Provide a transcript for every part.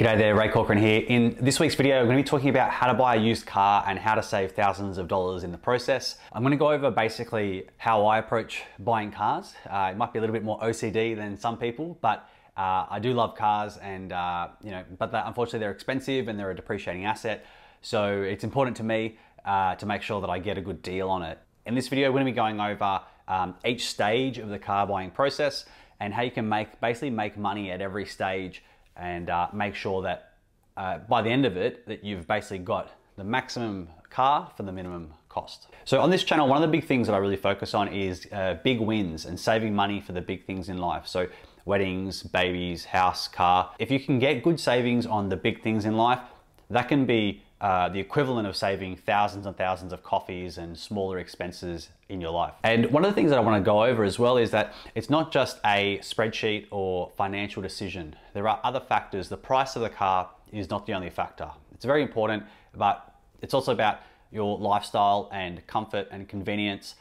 G'day there, Ray Corcoran here. In this week's video, I'm to be talking about how to buy a used car and how to save thousands of dollars in the process. I'm going to go over basically how I approach buying cars. Uh, it might be a little bit more OCD than some people, but uh, I do love cars and, uh, you know, but unfortunately they're expensive and they're a depreciating asset. So it's important to me uh, to make sure that I get a good deal on it. In this video, we're going to be going over um, each stage of the car buying process and how you can make basically make money at every stage and uh, make sure that uh, by the end of it that you've basically got the maximum car for the minimum cost. So on this channel, one of the big things that I really focus on is uh, big wins and saving money for the big things in life. So weddings, babies, house, car. If you can get good savings on the big things in life, that can be uh, the equivalent of saving thousands and thousands of coffees and smaller expenses in your life. And one of the things that I want to go over as well is that it's not just a spreadsheet or financial decision. There are other factors. The price of the car is not the only factor. It's very important, but it's also about your lifestyle and comfort and convenience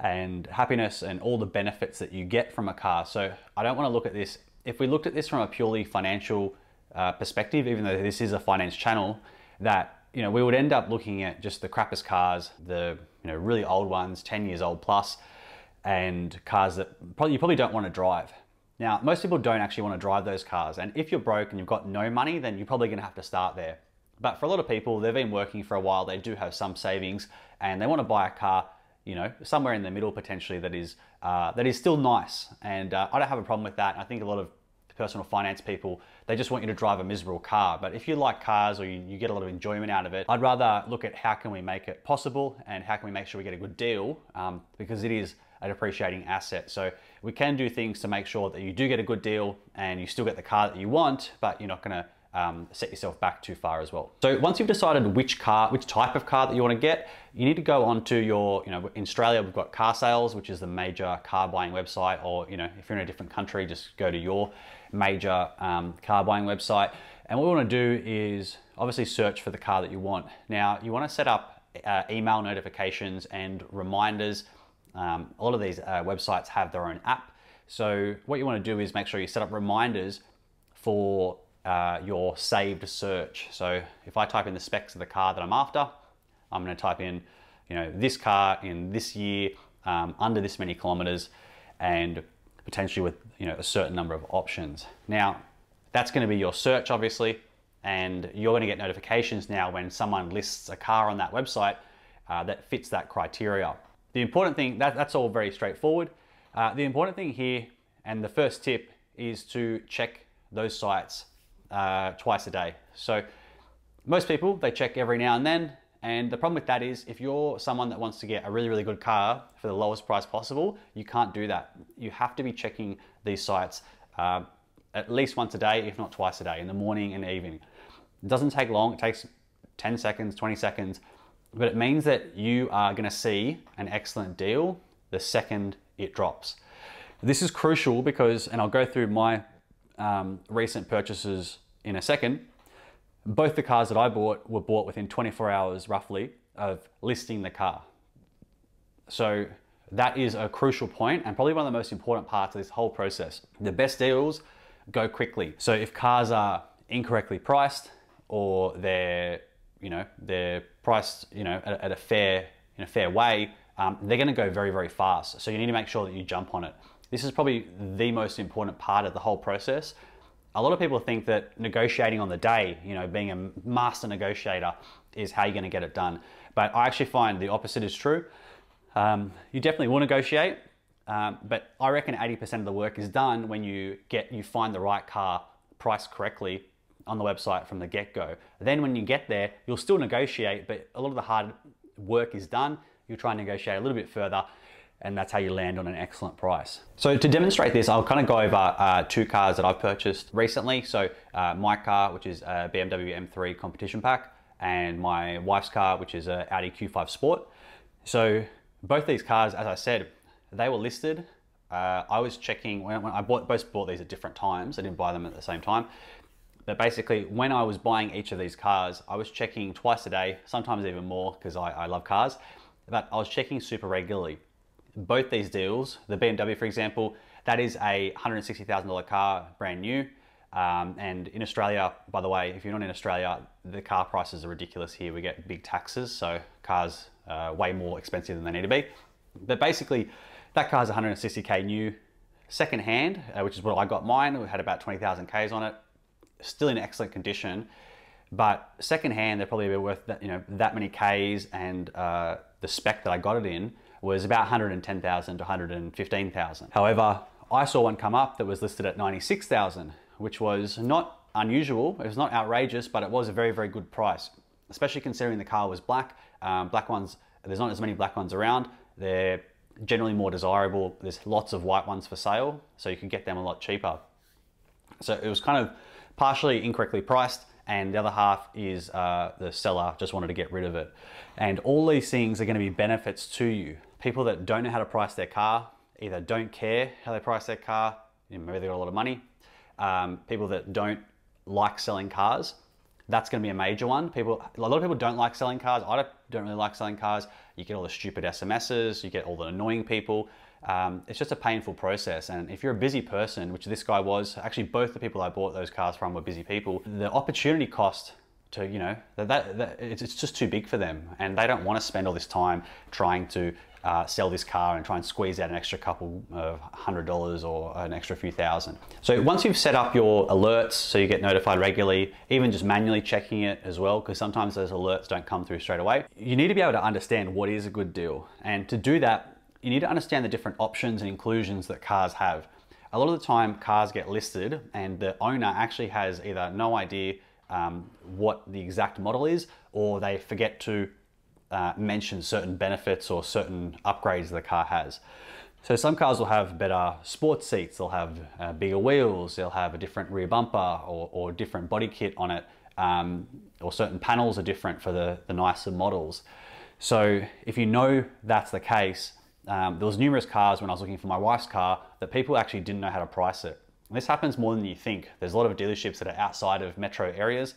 and happiness and all the benefits that you get from a car. So I don't want to look at this. If we looked at this from a purely financial uh, perspective, even though this is a finance channel, that you know we would end up looking at just the crappiest cars, the you know really old ones, 10 years old plus, and cars that probably you probably don't want to drive. Now, most people don't actually want to drive those cars, and if you're broke and you've got no money, then you're probably going to have to start there. But for a lot of people, they've been working for a while, they do have some savings, and they want to buy a car, you know, somewhere in the middle potentially that is uh, that is still nice. And uh, I don't have a problem with that. I think a lot of personal finance people, they just want you to drive a miserable car. But if you like cars or you, you, get a lot of enjoyment out of it, I'd rather look at how can we make it possible and how can we make sure we get a good deal um, because it is a depreciating asset. So we can do things to make sure that you do get a good deal and you still get the car that you want, but you're not gonna um, set yourself back too far as well. So once you've decided which car, which type of car that you want to get, you need to go onto your, you know, in Australia we've got Carsales, which is the major car buying website, or you know, if you're in a different country, just go to your major um, car buying website. And what we want to do is obviously search for the car that you want. Now you want to set up uh, email notifications and reminders. Um, a lot of these uh, websites have their own app. So what you want to do is make sure you set up reminders for uh, your saved search. So if I type in the specs of the car that I'm after, I'm going to type in, you know, this car in this year, um, under this many kilometers, and potentially with you know a certain number of options. Now, that's going to be your search, obviously, and you're going to get notifications now when someone lists a car on that website uh, that fits that criteria. The important thing that, that's all very straightforward. Uh, the important thing here, and the first tip, is to check those sites uh, twice a day. So most people, they check every now and then. And the problem with that is if you're someone that wants to get a really, really good car for the lowest price possible, you can't do that. You have to be checking these sites uh, at least once a day, if not twice a day, in the morning and evening. It doesn't take long, it takes 10 seconds, 20 seconds, but it means that you are gonna see an excellent deal the second it drops. This is crucial because, and I'll go through my um, recent purchases in a second, both the cars that I bought were bought within 24 hours roughly of listing the car. So that is a crucial point and probably one of the most important parts of this whole process. The best deals go quickly. So if cars are incorrectly priced or they're, you know, they're priced, you know, at, at a fair, in a fair way, um, they're going to go very, very fast. So you need to make sure that you jump on it. This is probably the most important part of the whole process. A lot of people think that negotiating on the day, you know, being a master negotiator is how you're going to get it done. But I actually find the opposite is true. Um, you definitely will negotiate, um, but I reckon 80% of the work is done when you get you find the right car priced correctly on the website from the get-go. Then when you get there, you'll still negotiate, but a lot of the hard work is done. You'll try and negotiate a little bit further and that's how you land on an excellent price. So to demonstrate this, I'll kind of go over uh, two cars that I've purchased recently. So uh, my car, which is a BMW M3 competition pack, and my wife's car, which is a Audi Q5 Sport. So both these cars, as I said, they were listed. Uh, I was checking, when, when I bought, both bought these at different times, I didn't buy them at the same time. But basically, when I was buying each of these cars, I was checking twice a day, sometimes even more because I, I love cars, but I was checking super regularly both these deals, the BMW for example, that is a $160,000 car, brand new. Um, and in Australia, by the way, if you're not in Australia, the car prices are ridiculous here. We get big taxes, so cars are way more expensive than they need to be. But basically, that car's 160k new, second hand, uh, which is what I got mine. We had about 20,000 k's on it, still in excellent condition. But second hand, they're probably worth that, you know that many k's, and uh, the spec that I got it in was about 110,000 to 115,000. However, I saw one come up that was listed at 96,000, which was not unusual. It was not outrageous, but it was a very, very good price, especially considering the car was black. Um, black ones, there's not as many black ones around. They're generally more desirable. There's lots of white ones for sale, so you can get them a lot cheaper. So it was kind of partially incorrectly priced, and the other half is uh, the seller just wanted to get rid of it. And all these things are going to be benefits to you. People that don't know how to price their car either don't care how they price their car, you know, maybe they got a lot of money. Um, people that don't like selling cars, that's going to be a major one. People, a lot of people don't like selling cars. I don't, don't really like selling cars. You get all the stupid SMSs, you get all the annoying people. Um, it's just a painful process. And if you're a busy person, which this guy was, actually both the people I bought those cars from were busy people, the opportunity cost to, you know, that, that, that it's, it's just too big for them. And they don't want to spend all this time trying to uh, sell this car and try and squeeze out an extra couple of hundred dollars or an extra few thousand. So once you've set up your alerts so you get notified regularly, even just manually checking it as well, because sometimes those alerts don't come through straight away, you need to be able to understand what is a good deal. And to do that, you need to understand the different options and inclusions that cars have. A lot of the time cars get listed and the owner actually has either no idea um, what the exact model is or they forget to uh, mention certain benefits or certain upgrades the car has. So some cars will have better sports seats, they'll have uh, bigger wheels, they'll have a different rear bumper or, or different body kit on it, um, or certain panels are different for the, the nicer models. So if you know that's the case, um, there was numerous cars when I was looking for my wife's car that people actually didn't know how to price it. And this happens more than you think. There's a lot of dealerships that are outside of metro areas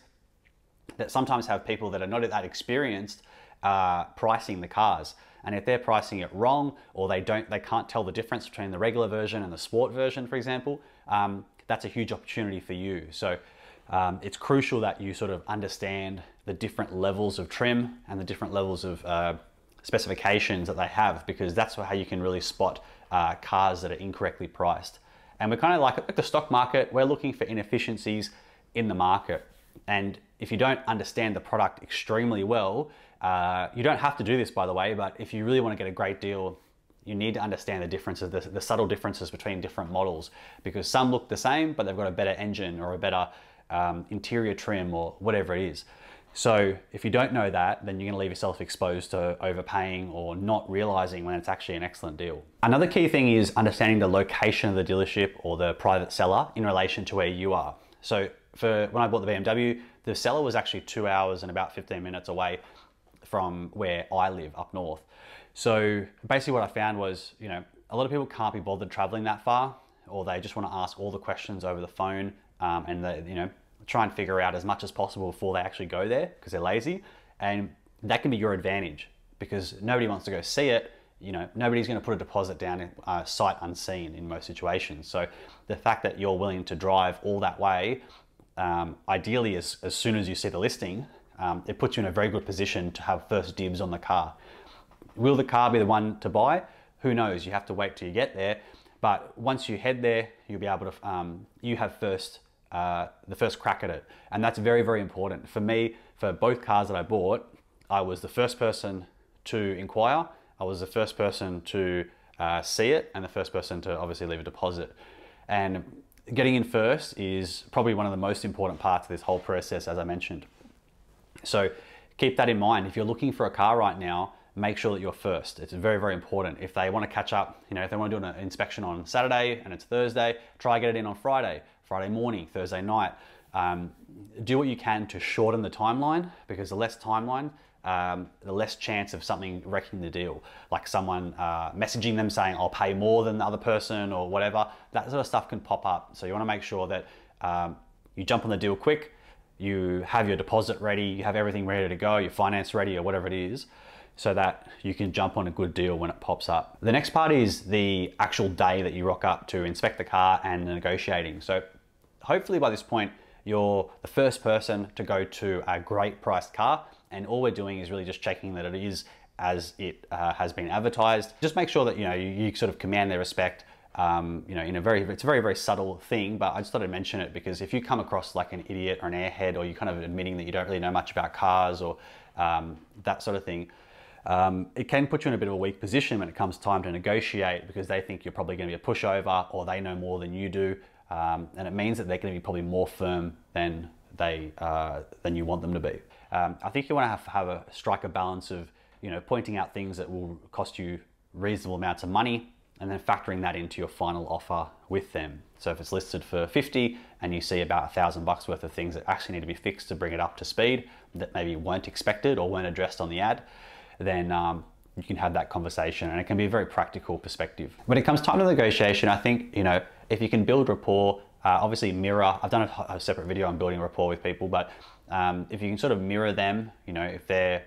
that sometimes have people that are not that experienced uh, pricing the cars. And if they're pricing it wrong, or they don't, they can't tell the difference between the regular version and the sport version, for example, um, that's a huge opportunity for you. So um, it's crucial that you sort of understand the different levels of trim and the different levels of uh, specifications that they have, because that's how you can really spot uh, cars that are incorrectly priced. And we're kind of like, like the stock market, we're looking for inefficiencies in the market. And if you don't understand the product extremely well, uh, you don't have to do this, by the way, but if you really want to get a great deal, you need to understand the differences, the, the subtle differences between different models, because some look the same, but they've got a better engine or a better um, interior trim or whatever it is. So if you don't know that, then you're going to leave yourself exposed to overpaying or not realizing when it's actually an excellent deal. Another key thing is understanding the location of the dealership or the private seller in relation to where you are. So for when I bought the BMW, the seller was actually two hours and about 15 minutes away from where I live up north. So basically what I found was, you know, a lot of people can't be bothered traveling that far or they just want to ask all the questions over the phone um, and they, you know, try and figure out as much as possible before they actually go there because they're lazy. And that can be your advantage because nobody wants to go see it. You know, nobody's going to put a deposit down in, uh, sight unseen in most situations. So the fact that you're willing to drive all that way, um, ideally as, as soon as you see the listing, um, it puts you in a very good position to have first dibs on the car. Will the car be the one to buy? Who knows? You have to wait till you get there. But once you head there, you'll be able to, um, you have first, uh, the first crack at it. And that's very, very important. For me, for both cars that I bought, I was the first person to inquire. I was the first person to uh, see it and the first person to obviously leave a deposit. And getting in first is probably one of the most important parts of this whole process, as I mentioned. So keep that in mind. If you're looking for a car right now, make sure that you're first. It's very, very important. If they want to catch up, you know, if they want to do an inspection on Saturday and it's Thursday, try get it in on Friday, Friday morning, Thursday night. Um, do what you can to shorten the timeline because the less timeline, um, the less chance of something wrecking the deal. Like someone uh, messaging them saying, I'll pay more than the other person or whatever. That sort of stuff can pop up. So you want to make sure that um, you jump on the deal quick, you have your deposit ready, you have everything ready to go, your finance ready or whatever it is, so that you can jump on a good deal when it pops up. The next part is the actual day that you rock up to inspect the car and negotiating. So hopefully by this point, you're the first person to go to a great priced car. And all we're doing is really just checking that it is as it uh, has been advertised. Just make sure that you know you, you sort of command their respect. Um, you know, in a very, it's a very, very subtle thing, but I just thought I'd mention it because if you come across like an idiot or an airhead, or you're kind of admitting that you don't really know much about cars or um, that sort of thing, um, it can put you in a bit of a weak position when it comes time to negotiate because they think you're probably going to be a pushover or they know more than you do, um, and it means that they're going to be probably more firm than they uh, than you want them to be. Um, I think you want to have, have a strike a balance of you know pointing out things that will cost you reasonable amounts of money and then factoring that into your final offer with them. So if it's listed for 50 and you see about a thousand bucks worth of things that actually need to be fixed to bring it up to speed that maybe weren't expected or weren't addressed on the ad, then um, you can have that conversation and it can be a very practical perspective. When it comes time to negotiation, I think, you know, if you can build rapport, uh, obviously mirror, I've done a, a, separate video on building rapport with people, but um, if you can sort of mirror them, you know, if they're,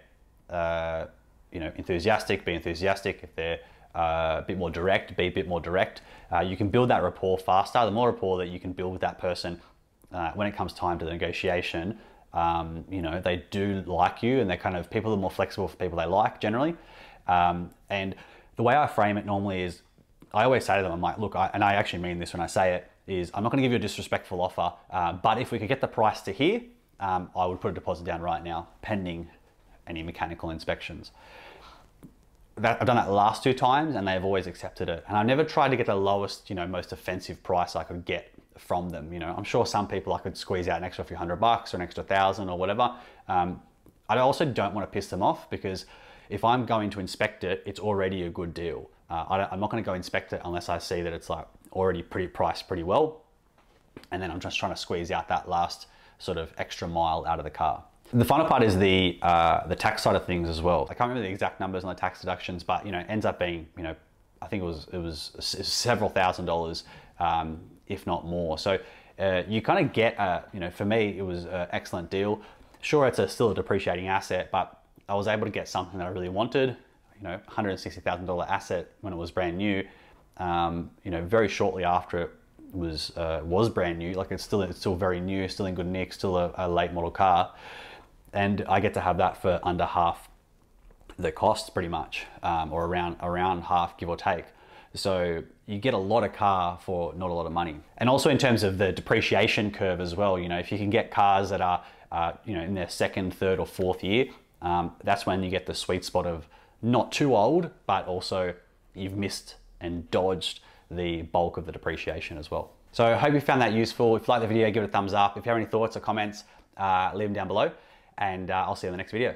uh, you know, enthusiastic, be enthusiastic. If they're uh, a bit more direct, be a bit more direct. Uh, you can build that rapport faster. The more rapport that you can build with that person uh, when it comes time to the negotiation, um, you know, they do like you and they're kind of, people are more flexible for people they like generally. Um, and the way I frame it normally is, I always say to them, I'm like, look, I, and I actually mean this when I say it, is I'm not gonna give you a disrespectful offer, uh, but if we could get the price to here, um, I would put a deposit down right now, pending any mechanical inspections that, I've done that last two times and they've always accepted it. And I've never tried to get the lowest, you know, most offensive price I could get from them. You know, I'm sure some people I could squeeze out an extra few hundred bucks or an extra thousand or whatever. Um, I also don't want to piss them off because if I'm going to inspect it, it's already a good deal. Uh, I am not going to go inspect it unless I see that it's like already pretty priced pretty well. And then I'm just trying to squeeze out that last sort of extra mile out of the car. The final part is the uh, the tax side of things as well. I can't remember the exact numbers on the tax deductions, but you know, ends up being you know, I think it was it was several thousand dollars, um, if not more. So uh, you kind of get a, you know, for me it was an excellent deal. Sure, it's a, still a depreciating asset, but I was able to get something that I really wanted. You know, $160,000 asset when it was brand new. Um, you know, very shortly after it was uh, was brand new, like it's still it's still very new, still in good nick, still a, a late model car and I get to have that for under half the cost pretty much, um, or around around half, give or take. So you get a lot of car for not a lot of money. And also in terms of the depreciation curve as well, you know, if you can get cars that are, uh, you know, in their second, third or fourth year, um, that's when you get the sweet spot of not too old, but also you've missed and dodged the bulk of the depreciation as well. So I hope you found that useful. If you like the video, give it a thumbs up. If you have any thoughts or comments, uh, leave them down below and uh, I'll see you in the next video.